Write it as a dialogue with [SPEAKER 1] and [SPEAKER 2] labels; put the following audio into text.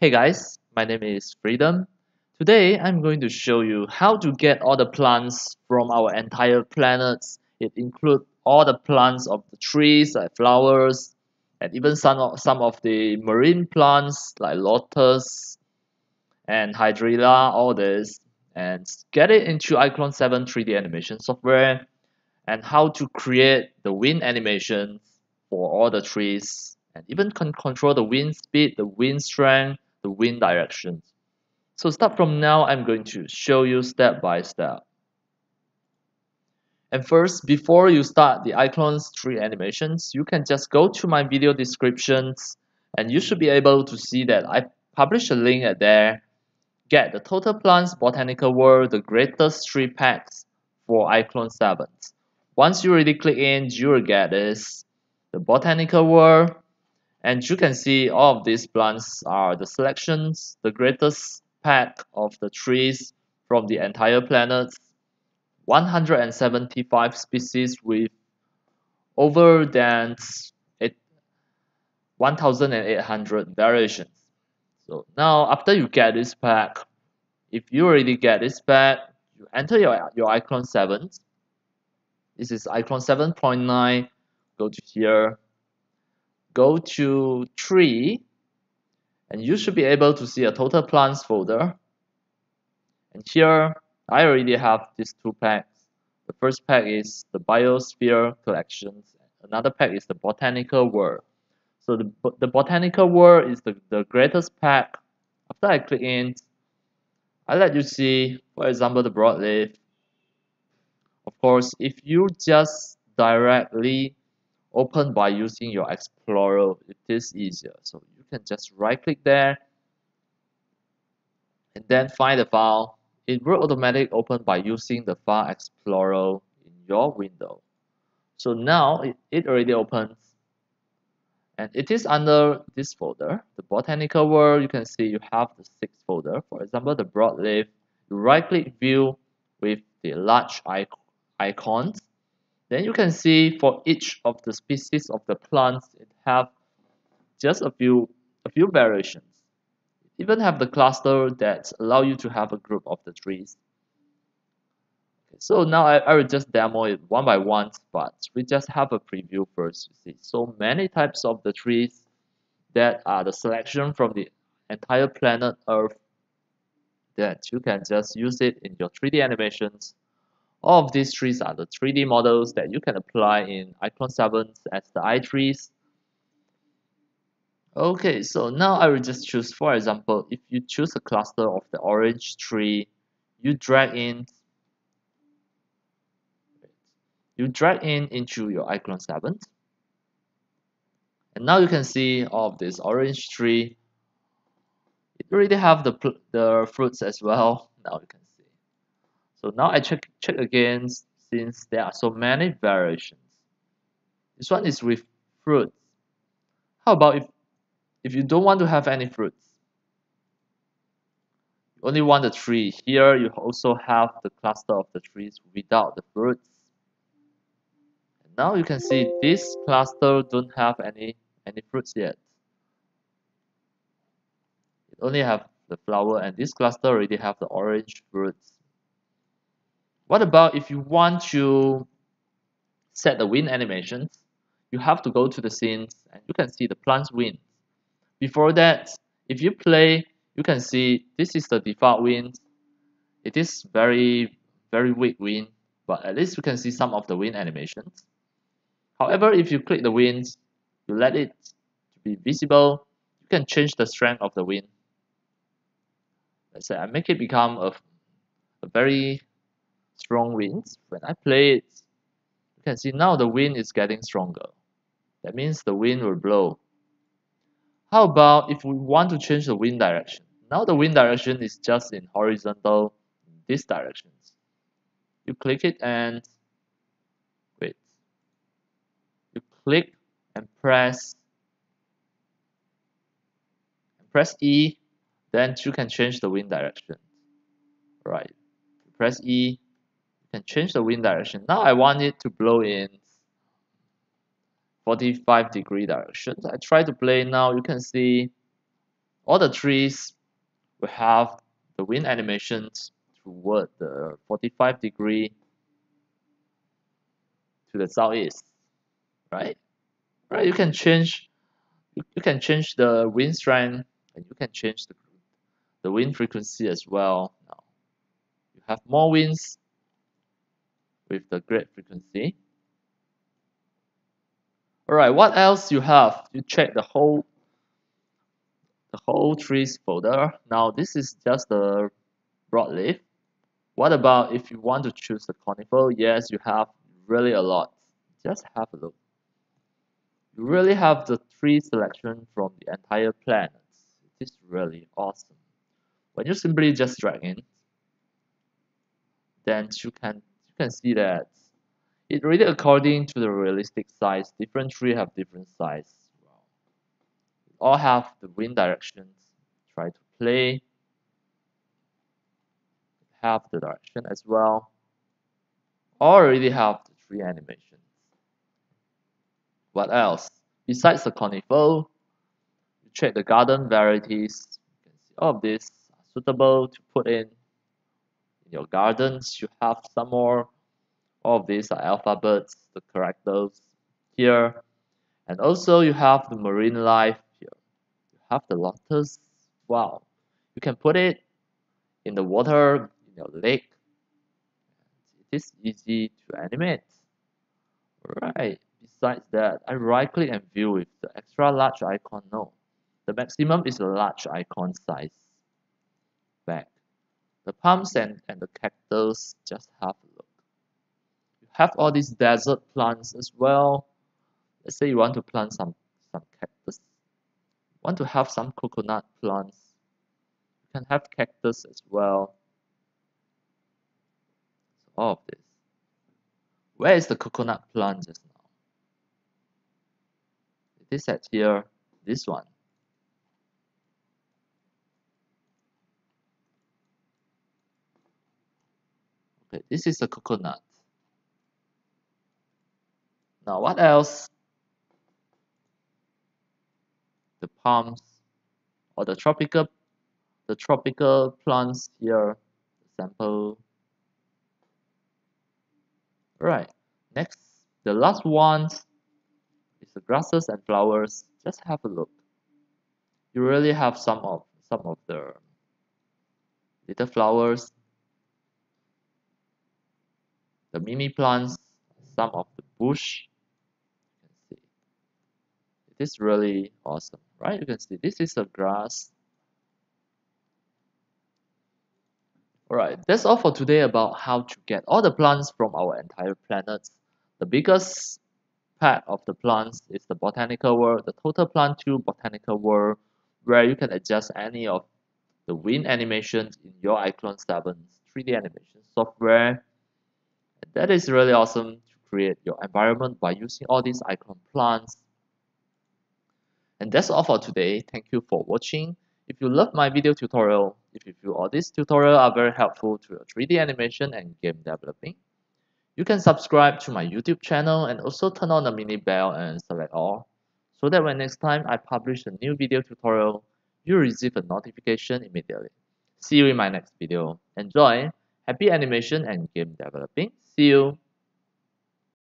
[SPEAKER 1] Hey guys, my name is Freedom. Today I'm going to show you how to get all the plants from our entire planets. It includes all the plants of the trees like flowers and even some of, some of the marine plants like lotus and hydrilla, all this and get it into iClone 7 3D animation software and how to create the wind animations for all the trees and even can control the wind speed, the wind strength, the wind directions. So start from now, I'm going to show you step by step. And first, before you start the iClones 3 animations, you can just go to my video descriptions and you should be able to see that I published a link at there. Get the Total Plants Botanical World, the greatest tree packs for iClone 7. Once you really click in, you will get this, the Botanical World, and you can see all of these plants are the selections, the greatest pack of the trees from the entire planet. 175 species with over than 1800 variations. So now after you get this pack, if you already get this pack, you enter your, your iClone 7. This is iClone 7.9. Go to here, go to tree and you should be able to see a total plants folder. And here I already have these two packs. The first pack is the biosphere collections another pack is the botanical world. So the, the botanical world is the, the greatest pack. After I click in I let you see for example the broadleaf. Of course if you just directly open by using your Explorer. It is easier. So you can just right click there and then find the file. It will automatically open by using the File Explorer in your window. So now it, it already opens and it is under this folder, the Botanical World. You can see you have the sixth folder. For example, the broadleaf. You right click view with the large icons then you can see for each of the species of the plants, it have just a few, a few variations. even have the cluster that allow you to have a group of the trees. Okay, so now I, I will just demo it one by one, but we just have a preview first. You see so many types of the trees that are the selection from the entire planet Earth that you can just use it in your 3D animations all of these trees are the 3D models that you can apply in iClone 7 as the iTrees. Okay, so now I will just choose, for example, if you choose a cluster of the orange tree, you drag in, you drag in into your iClone 7 And now you can see all of this orange tree. It already have the, the fruits as well. Now you can so now I check check again since there are so many variations. This one is with fruits. How about if if you don't want to have any fruits? You only want the tree. Here you also have the cluster of the trees without the fruits. Now you can see this cluster don't have any any fruits yet. It only have the flower and this cluster already have the orange fruits. What about if you want to set the wind animations? You have to go to the scenes and you can see the plants wind. Before that, if you play, you can see this is the default wind. It is very, very weak wind, but at least you can see some of the wind animations. However, if you click the winds, you let it be visible, you can change the strength of the wind. Let's say I make it become a, a very strong winds. When I play it, you can see now the wind is getting stronger. That means the wind will blow. How about if we want to change the wind direction? Now the wind direction is just in horizontal in this direction. You click it and wait. You click and press and press E, then you can change the wind direction. Right. Press E can change the wind direction. Now I want it to blow in 45 degree direction. I try to play now. You can see all the trees will have the wind animations toward the 45 degree to the southeast right right you can change you can change the wind strength and you can change the, the wind frequency as well now you have more winds with the great frequency. Alright what else you have you check the whole the whole trees folder? Now this is just the broadleaf what about if you want to choose the conifer? Yes you have really a lot. Just have a look. You really have the tree selection from the entire planet. It is really awesome. When you simply just drag in then you can you can see that it really according to the realistic size different tree have different size. All have the wind directions try to play. Have the direction as well. Already have the tree animations what else? Besides the conifer check the garden varieties. You can see all of these are suitable to put in in your gardens you have some more all of these are alphabets the characters here. And also you have the marine life here. You have the lotus. Wow. You can put it in the water in your lake. It is easy to animate. Right besides that I right click and view with the extra large icon. No. The maximum is a large icon size. Back the palms and, and the cactus just have a look. You have all these desert plants as well. Let's say you want to plant some some cactus. Want to have some coconut plants. You can have cactus as well. So all of this. Where is the coconut plant just now? It is at here this one this is a coconut. Now what else? The palms or the tropical the tropical plants here sample. Right next the last one is the grasses and flowers. Just have a look. You really have some of some of the little flowers the mini plants some of the bush you can see it is really awesome right you can see this is a grass Alright, that's all for today about how to get all the plants from our entire planet. The biggest part of the plants is the botanical world, the total plant to botanical world, where you can adjust any of the wind animations in your iClone 7 3D animation software. That is really awesome to create your environment by using all these iClone plants. And that's all for today. Thank you for watching. If you love my video tutorial, if you feel all these tutorials are very helpful to your 3D animation and game developing, you can subscribe to my YouTube channel and also turn on the mini bell and select all, so that when next time I publish a new video tutorial, you receive a notification immediately. See you in my next video. Enjoy! Happy animation and game developing. See you!